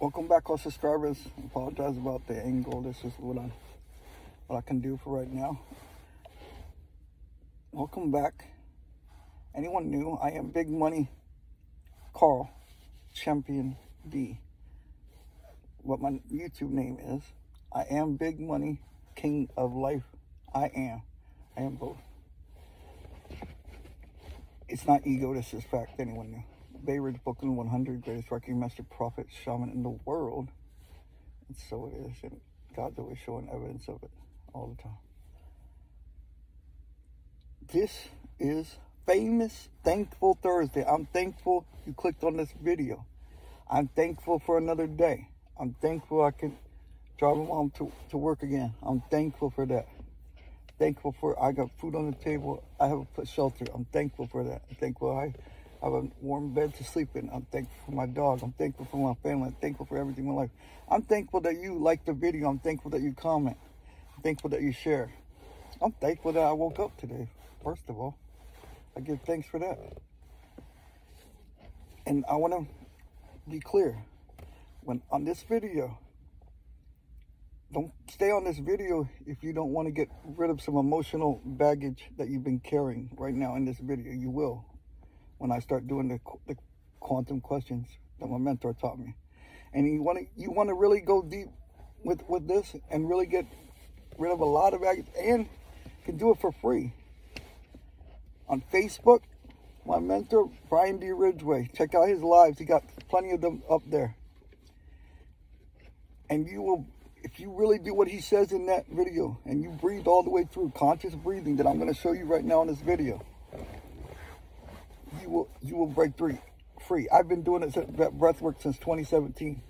Welcome back, all subscribers. Apologize about the angle. This is what I what I can do for right now. Welcome back. Anyone new? I am Big Money Carl Champion D. What my YouTube name is. I am Big Money King of Life. I am. I am both. It's not ego, this is fact. Anyone new? Bay Ridge Brooklyn 100 greatest Reiki master prophet shaman in the world. And so it is. And God's always showing evidence of it all the time. This is famous Thankful Thursday. I'm thankful you clicked on this video. I'm thankful for another day. I'm thankful I can drive mom to, to work again. I'm thankful for that. Thankful for I got food on the table. I have a shelter. I'm thankful for that. I'm thankful I I have a warm bed to sleep in. I'm thankful for my dog. I'm thankful for my family. I'm thankful for everything in my life. I'm thankful that you like the video. I'm thankful that you comment. I'm thankful that you share. I'm thankful that I woke up today, first of all. I give thanks for that. And I want to be clear. When on this video, don't stay on this video if you don't want to get rid of some emotional baggage that you've been carrying right now in this video. You will when I start doing the, the quantum questions that my mentor taught me. And you want to you want to really go deep with with this and really get rid of a lot of baggage and can do it for free. On Facebook, my mentor Brian D. Ridgway. Check out his lives. He got plenty of them up there. And you will if you really do what he says in that video and you breathe all the way through conscious breathing that I'm going to show you right now in this video you will you will break free. Free. I've been doing it breath work since 2017,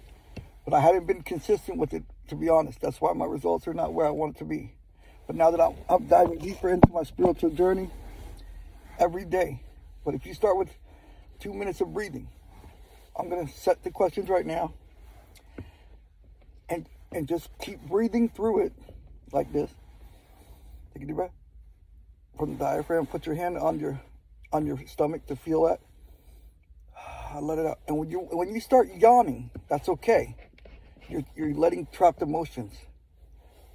but I haven't been consistent with it. To be honest, that's why my results are not where I want it to be. But now that I'm, I'm diving deeper into my spiritual journey every day, but if you start with two minutes of breathing, I'm gonna set the questions right now, and and just keep breathing through it like this. Take a deep breath from the diaphragm. Put your hand on your on your stomach to feel that. I let it out. And when you when you start yawning, that's okay. You're you're letting trapped emotions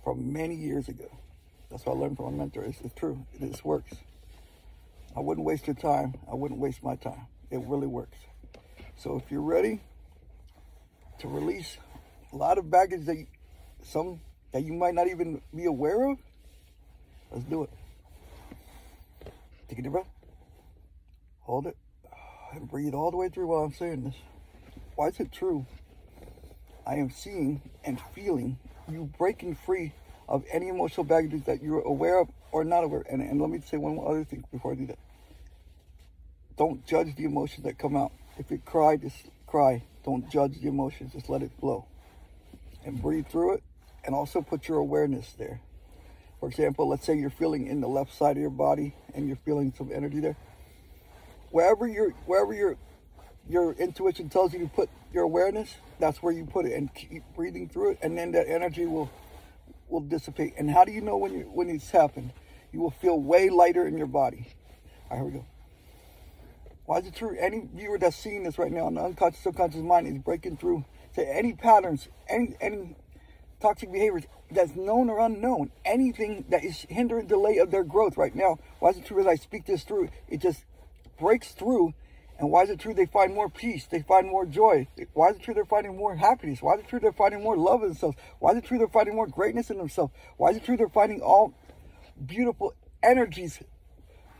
from many years ago. That's what I learned from my mentor. It's, it's true. This works. I wouldn't waste your time. I wouldn't waste my time. It really works. So if you're ready to release a lot of baggage that you, some that you might not even be aware of, let's do it. Take a deep breath. Hold it and breathe all the way through while I'm saying this. Why is it true? I am seeing and feeling you breaking free of any emotional baggage that you're aware of or not aware. And, and let me say one other thing before I do that. Don't judge the emotions that come out. If you cry, just cry. Don't judge the emotions. Just let it flow. And breathe through it. And also put your awareness there. For example, let's say you're feeling in the left side of your body and you're feeling some energy there wherever your wherever your your intuition tells you to put your awareness, that's where you put it, and keep breathing through it, and then that energy will will dissipate. And how do you know when you when it's happened? You will feel way lighter in your body. All right, here we go. Why is it true? Any viewer that's seeing this right now in the unconscious, subconscious mind is breaking through to any patterns, any any toxic behaviors that's known or unknown, anything that is hindering delay of their growth right now. Why is it true as I speak this through? It just breaks through. And why is it true they find more peace? They find more joy. Why is it true they're finding more happiness? Why is it true they're finding more love in themselves? Why is it true they're finding more greatness in themselves? Why is it true they're finding all beautiful energies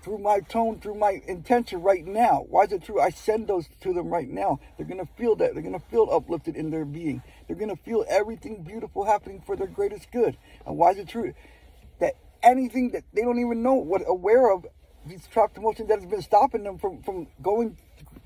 through my tone, through my intention right now? Why is it true I send those to them right now? They're going to feel that. They're going to feel uplifted in their being. They're going to feel everything beautiful happening for their greatest good. And why is it true that anything that they don't even know what aware of these trapped emotions that has been stopping them from, from going,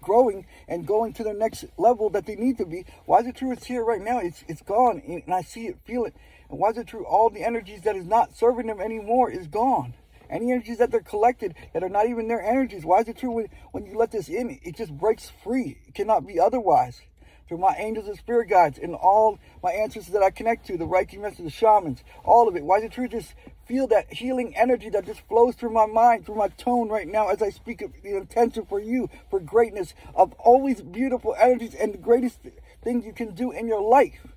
growing and going to the next level that they need to be. Why is it true it's here right now? It's, it's gone and I see it, feel it. And why is it true all the energies that is not serving them anymore is gone? Any energies that they're collected that are not even their energies. Why is it true when, when you let this in, it just breaks free. It cannot be otherwise through my angels and spirit guides and all my ancestors that I connect to, the Reiki masters, the shamans, all of it. Why is it true? Just feel that healing energy that just flows through my mind, through my tone right now as I speak of the intention for you, for greatness, of always beautiful energies and the greatest things you can do in your life.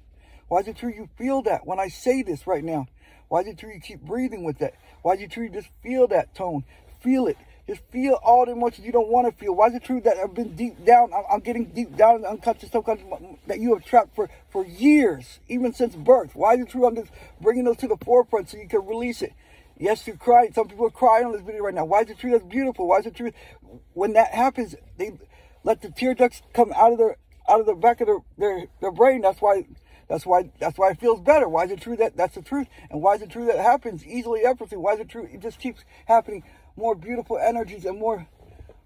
Why is it true you feel that when I say this right now? Why is it true you keep breathing with that? Why is it true you just feel that tone? Feel it. Just feel all the emotions you don't want to feel. Why is it true that I've been deep down? I'm, I'm getting deep down in the unconscious, subconscious that you have trapped for, for years, even since birth. Why is it true I'm just bringing those to the forefront so you can release it? Yes, you're crying. Some people are crying on this video right now. Why is it true that's beautiful? Why is it true when that happens, they let the tear ducts come out of their out of the back of their, their, their brain. That's why that's why that's why it feels better. Why is it true that that's the truth? And why is it true that it happens easily, effortlessly? Why is it true? It just keeps happening. More beautiful energies and more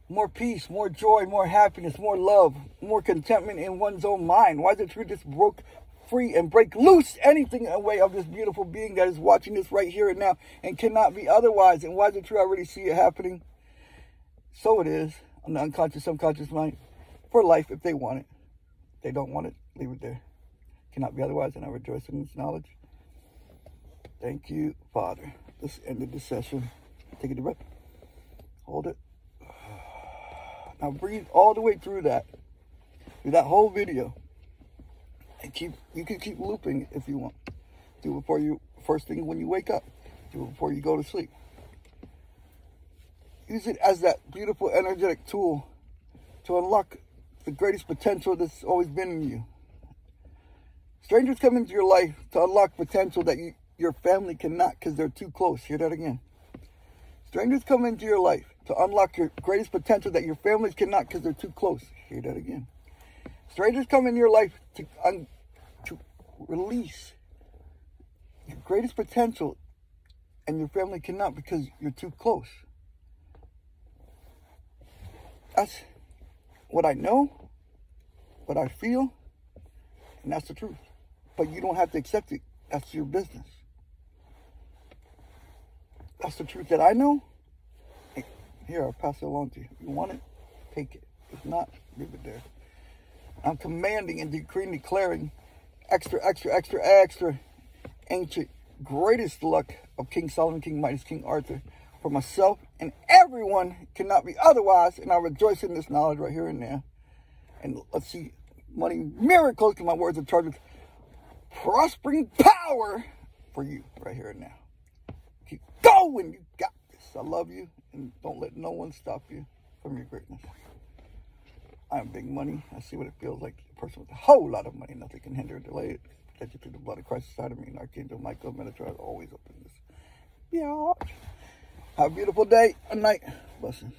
more peace, more joy, more happiness, more love, more contentment in one's own mind. Why is it just broke free and break loose anything away of this beautiful being that is watching this right here and now and cannot be otherwise? And why true? I already see it happening. So it is on the unconscious, subconscious mind for life if they want it. If they don't want it, leave it there cannot be otherwise, and I rejoice in this knowledge. Thank you, Father. This ended the session. Take a deep breath. Hold it. Now breathe all the way through that, through that whole video, and keep. You can keep looping if you want. Do it before you first thing when you wake up. Do it before you go to sleep. Use it as that beautiful energetic tool to unlock the greatest potential that's always been in you. Strangers come into your life to unlock potential that you, your family cannot because they're too close. Hear that again. Strangers come into your life to unlock your greatest potential that your families cannot because they're too close. Hear that again. Strangers come in your life to, un, to release your greatest potential and your family cannot because you're too close. That's what I know, what I feel, and that's the truth. But you don't have to accept it. That's your business. That's the truth that I know. Here, I'll pass it along to you. If You want it? Take it. If not, leave it there. I'm commanding and decreeing, declaring extra, extra, extra, extra ancient greatest luck of King Solomon, King Midas, King Arthur for myself and everyone cannot be otherwise. And I rejoice in this knowledge right here and now. And let's see, money miracles, because my words are charged with prospering power for you right here and now. Going. You got this. I love you. And don't let no one stop you from your greatness. I am big money. I see what it feels like. A person with a whole lot of money. Nothing can hinder or delay it. Protect you through the blood of Christ inside of me. And Archangel Michael Metatron always open this. Yeah. Have a beautiful day, a night. Blessings.